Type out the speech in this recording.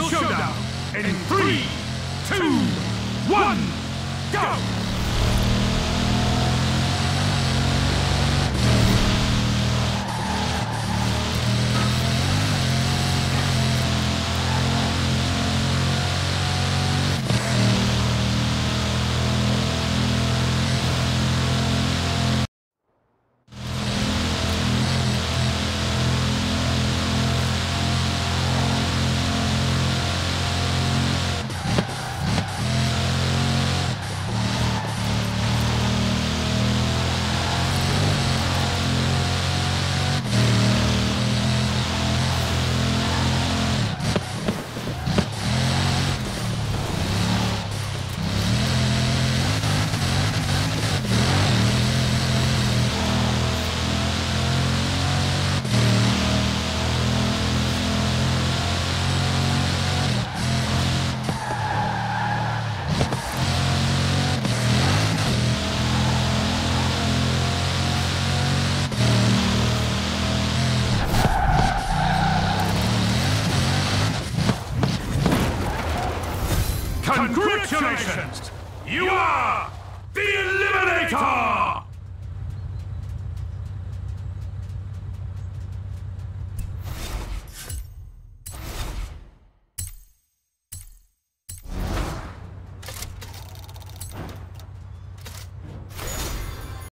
Final showdown in three, two, one, Congratulations! You are the Eliminator!